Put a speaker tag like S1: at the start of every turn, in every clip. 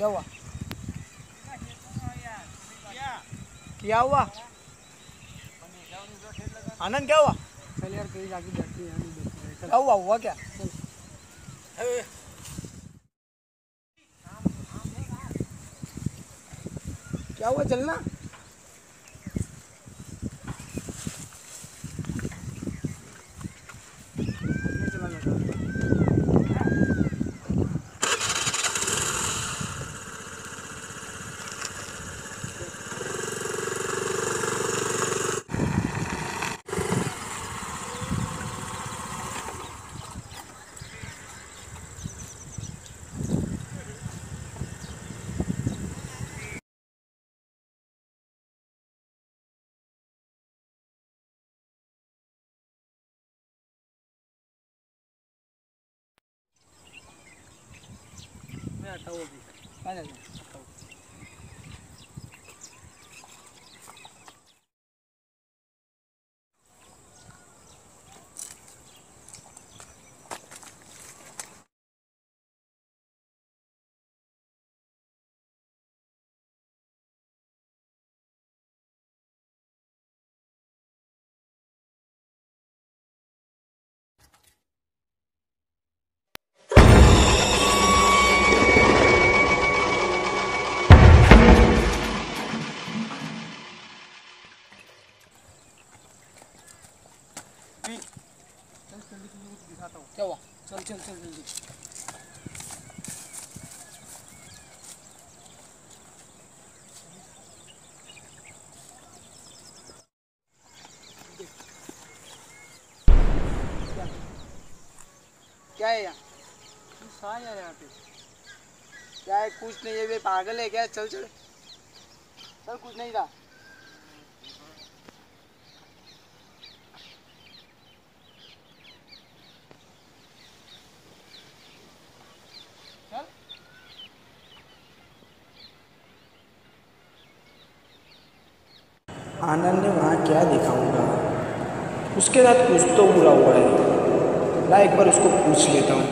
S1: क्या हुआ क्या हुआ आनंद क्या हुआ
S2: चल यार कहीं जाके बैठते हैं।
S1: क्या हुआ हुआ क्या क्या हुआ चलना
S2: मैं दिखाता हूँ
S1: क्या हुआ
S2: चल चल चल. जल्दी
S1: क्या है यहाँ?
S2: तू सा यार यहाँ पे।
S1: क्या है? कुछ नहीं है वे पागल है क्या? चल चल। चल कुछ नहीं था। आनंद ने वहाँ क्या देखा होगा उसके साथ कुछ तो बुरा हुआ है। ला, एक बार उसको पूछ लेता हूँ।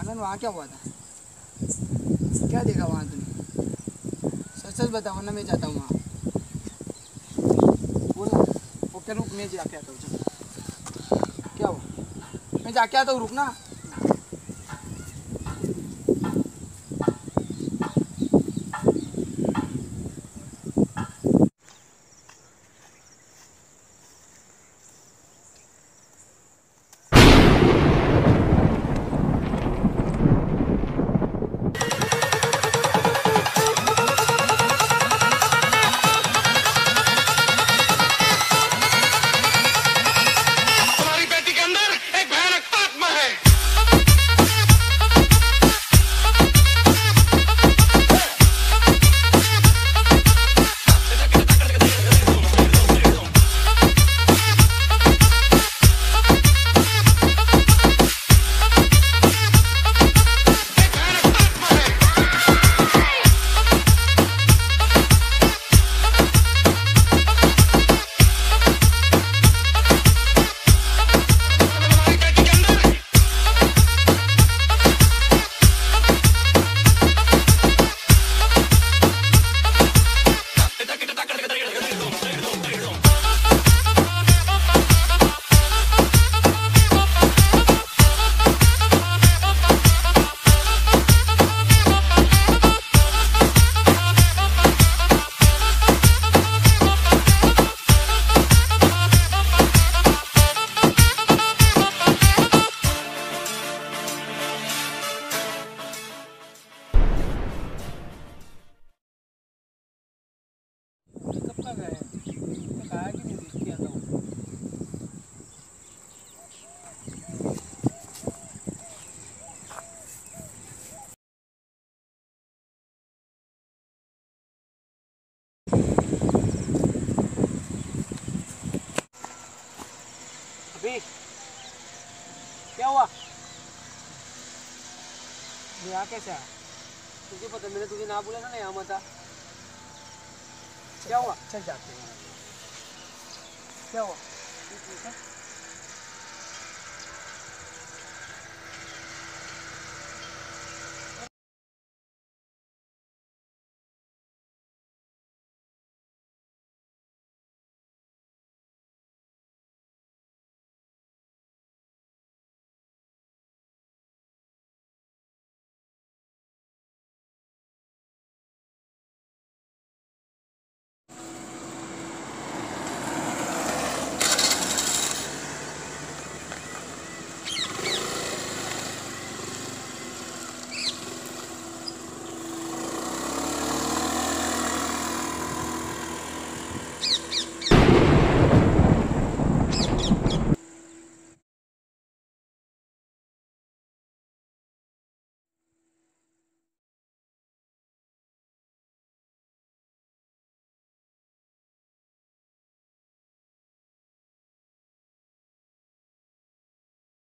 S1: आनंद, वहाँ क्या हुआ था? क्या देखा वहाँ तुमने सच सच बताओ ना मैं जाता हूँ वहाँ। बोला ओके रुक मैं जाके आता हूँ? क्या हुआ? मैं जाके आता हूँ रुक अभी क्या हुआ?
S2: यहाँ कैसे आया? तुझे पता मैंने तुझे ना बोला था ना यहाँ मत आ।
S1: क्या हुआ?
S2: चल जाते हैं।
S1: क्या हुआ?